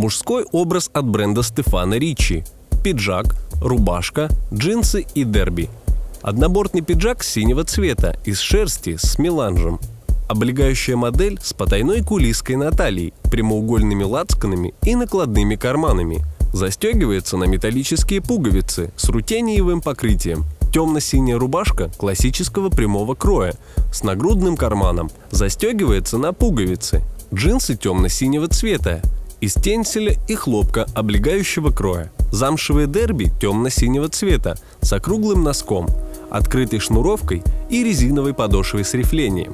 Мужской образ от бренда Стефана Ричи. Пиджак, рубашка, джинсы и дерби. Однобортный пиджак синего цвета, из шерсти, с меланжем. Облегающая модель с потайной кулиской на талии, прямоугольными лацканами и накладными карманами. Застегивается на металлические пуговицы с рутениевым покрытием. Темно-синяя рубашка классического прямого кроя с нагрудным карманом. Застегивается на пуговицы. Джинсы темно-синего цвета, из тенселя и хлопка облегающего кроя. Замшевые дерби темно-синего цвета с округлым носком, открытой шнуровкой и резиновой подошвой с рифлением.